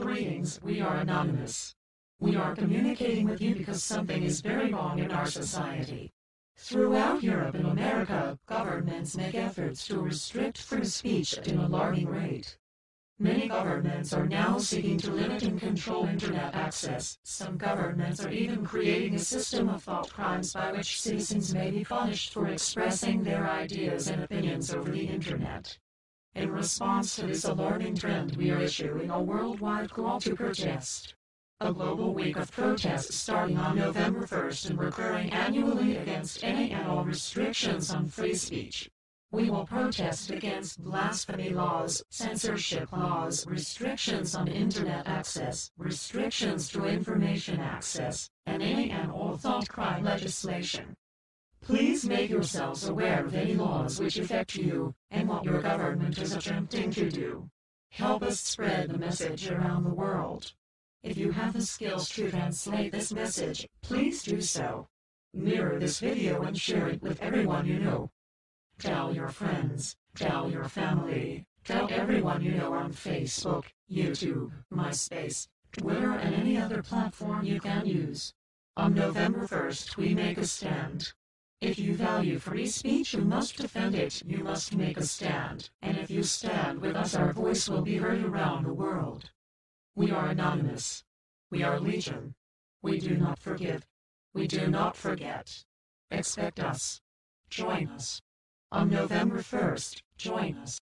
Greetings, we are anonymous. We are communicating with you because something is very wrong in our society. Throughout Europe and America, governments make efforts to restrict free speech at an alarming rate. Many governments are now seeking to limit and control internet access. Some governments are even creating a system of thought crimes by which citizens may be punished for expressing their ideas and opinions over the internet. In response to this alarming trend, we are issuing a worldwide call to protest. A global week of protests starting on November 1st and recurring annually against any and all restrictions on free speech. We will protest against blasphemy laws, censorship laws, restrictions on internet access, restrictions to information access, and any and all thought crime legislation. Please make yourselves aware of any laws which affect you and what your government is attempting to do. Help us spread the message around the world. If you have the skills to translate this message, please do so. Mirror this video and share it with everyone you know. Tell your friends, tell your family, tell everyone you know on Facebook, YouTube, MySpace, Twitter, and any other platform you can use. On November 1st, we make a stand. If you value free speech, you must defend it. You must make a stand. And if you stand with us, our voice will be heard around the world. We are anonymous. We are legion. We do not forgive. We do not forget. Expect us. Join us. On November 1st, join us.